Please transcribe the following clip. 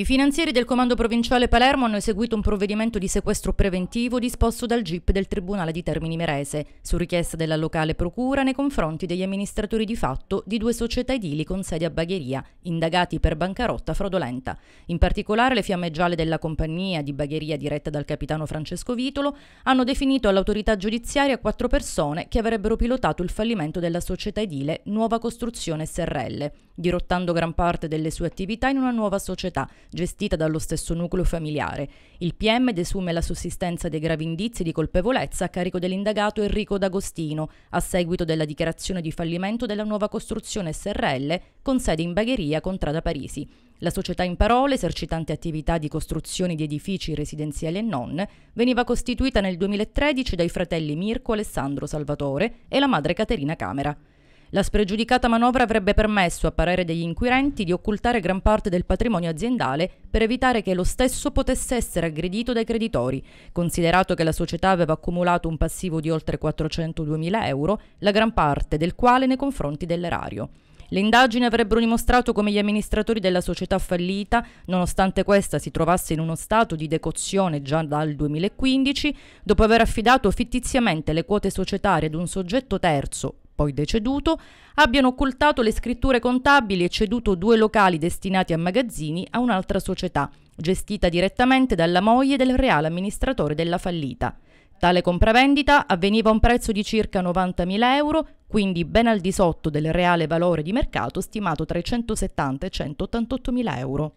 I finanzieri del Comando Provinciale Palermo hanno eseguito un provvedimento di sequestro preventivo disposto dal GIP del Tribunale di Termini Merese, su richiesta della locale procura nei confronti degli amministratori di fatto di due società edili con sede a Bagheria, indagati per bancarotta fraudolenta. In particolare le fiamme gialle della compagnia di Bagheria diretta dal capitano Francesco Vitolo hanno definito all'autorità giudiziaria quattro persone che avrebbero pilotato il fallimento della società edile Nuova Costruzione SRL, dirottando gran parte delle sue attività in una nuova società gestita dallo stesso nucleo familiare. Il PM desume la sussistenza dei gravi indizi di colpevolezza a carico dell'indagato Enrico D'Agostino, a seguito della dichiarazione di fallimento della nuova costruzione SRL con sede in Bagheria, Contrada Parisi. La società in parole, esercitante attività di costruzione di edifici residenziali e non, veniva costituita nel 2013 dai fratelli Mirko Alessandro Salvatore e la madre Caterina Camera. La spregiudicata manovra avrebbe permesso, a parere degli inquirenti, di occultare gran parte del patrimonio aziendale per evitare che lo stesso potesse essere aggredito dai creditori, considerato che la società aveva accumulato un passivo di oltre 402.000 euro, la gran parte del quale nei confronti dell'erario. Le indagini avrebbero dimostrato come gli amministratori della società fallita, nonostante questa si trovasse in uno stato di decozione già dal 2015, dopo aver affidato fittiziamente le quote societarie ad un soggetto terzo, poi deceduto, abbiano occultato le scritture contabili e ceduto due locali destinati a magazzini a un'altra società, gestita direttamente dalla moglie del reale amministratore della fallita. Tale compravendita avveniva a un prezzo di circa 90.000 euro, quindi ben al di sotto del reale valore di mercato stimato tra i 170 e i 188.000 euro.